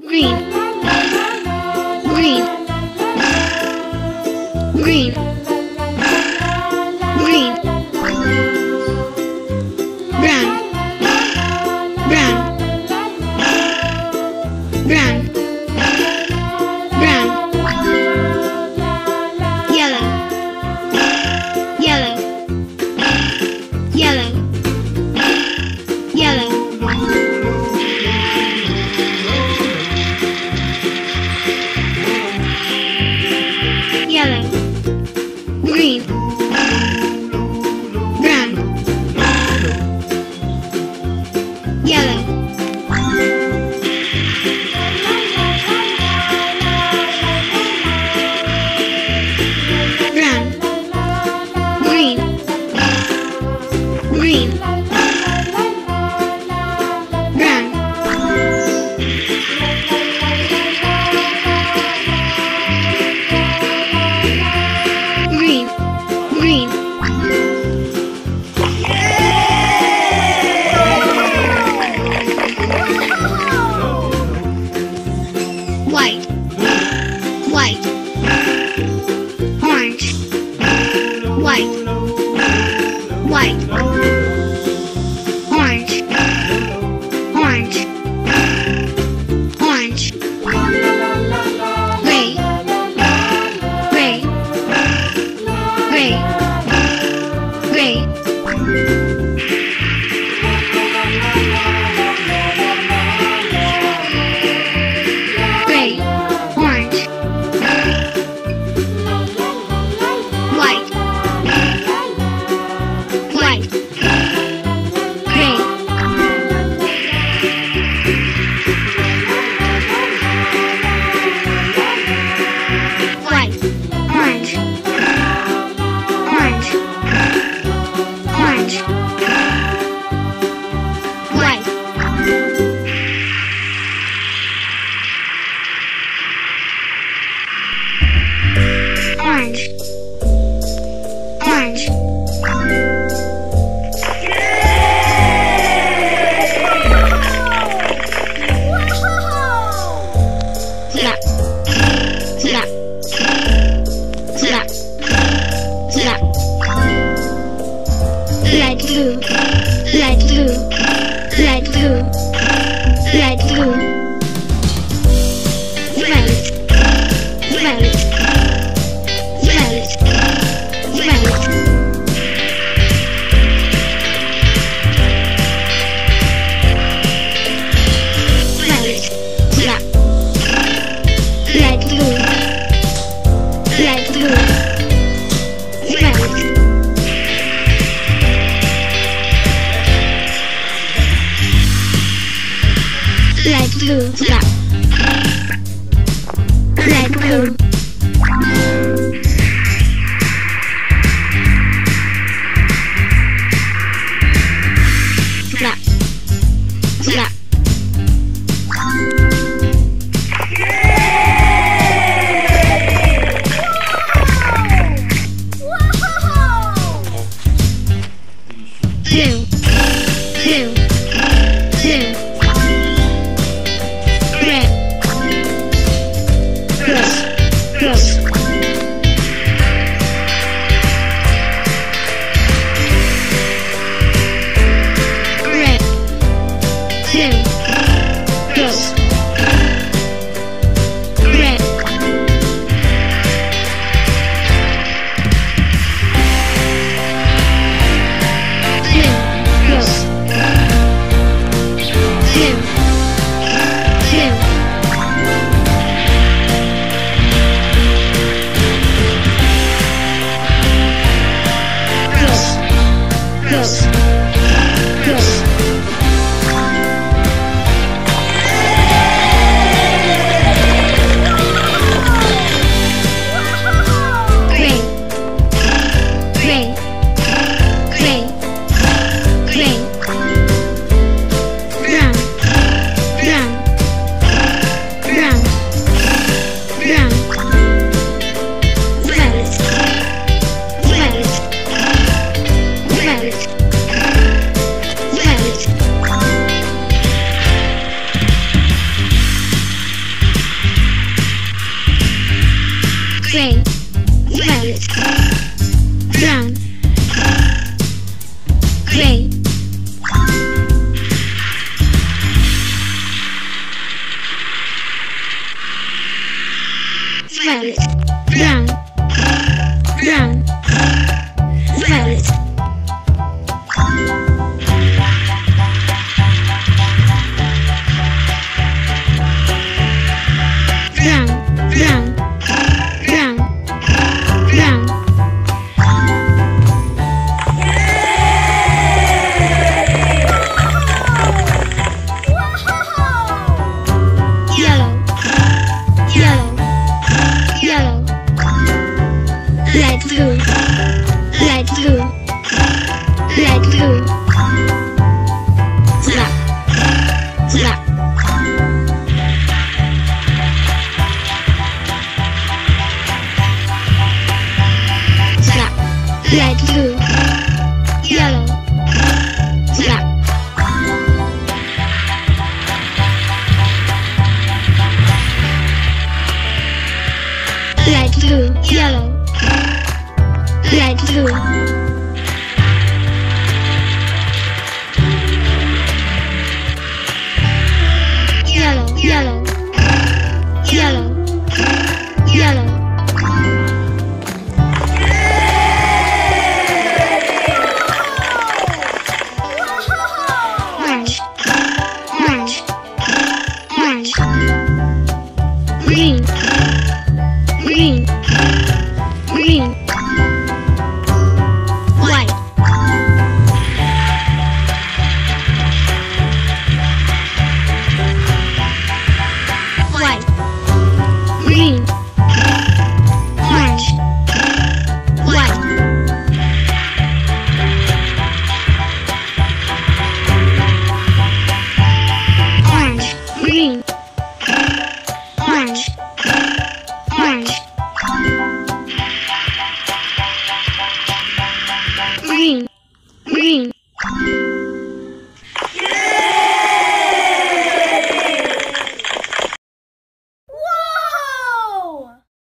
green, green, green, green, brown, brown, brown, Light blue, light blue, light blue, light blue. Violet, violet, violet, violet. Violet, snap. Light blue, light blue, Light blue. Light blue. yes. Yes.